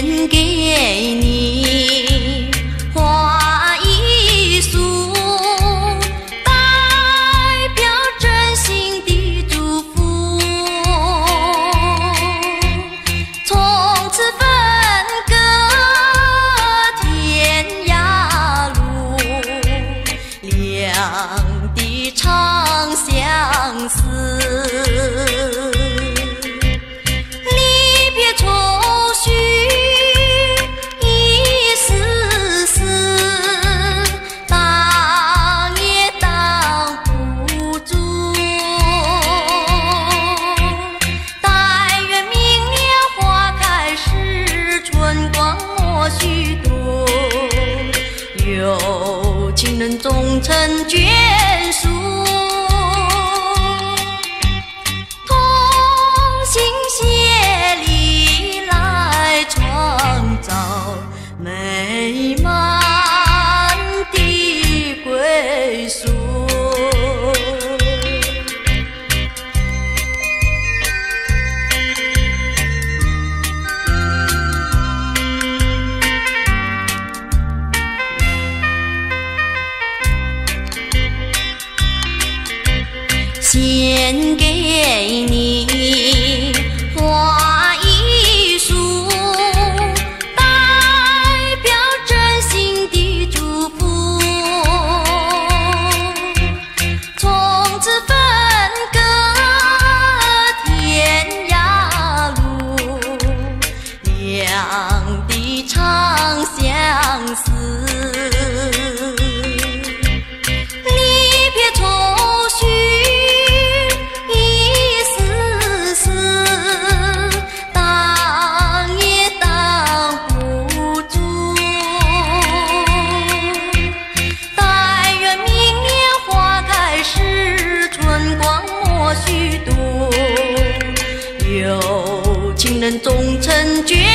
人给。许多有情人终成眷属，同心协力来创造美梦。献给你。情人终成眷。